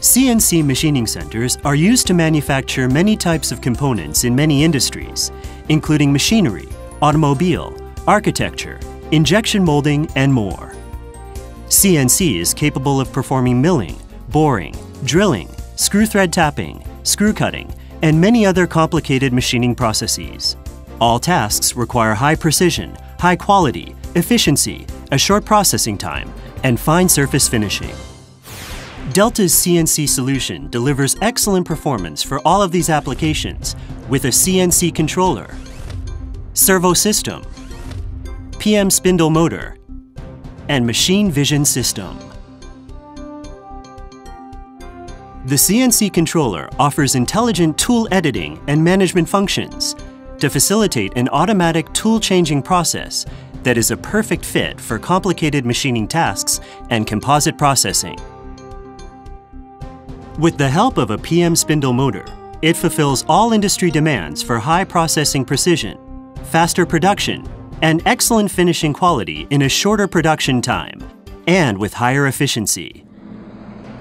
CNC machining centers are used to manufacture many types of components in many industries, including machinery, automobile, architecture, injection molding, and more. CNC is capable of performing milling, boring, drilling, screw thread tapping, screw cutting, and many other complicated machining processes. All tasks require high precision, high quality, efficiency, a short processing time, and fine surface finishing. Delta's CNC solution delivers excellent performance for all of these applications with a CNC controller, servo system, PM spindle motor, and machine vision system. The CNC controller offers intelligent tool editing and management functions to facilitate an automatic tool changing process that is a perfect fit for complicated machining tasks and composite processing. With the help of a PM spindle motor, it fulfills all industry demands for high processing precision, faster production, and excellent finishing quality in a shorter production time, and with higher efficiency.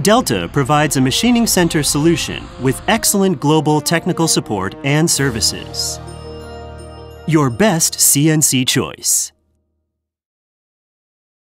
Delta provides a machining center solution with excellent global technical support and services. Your best CNC choice.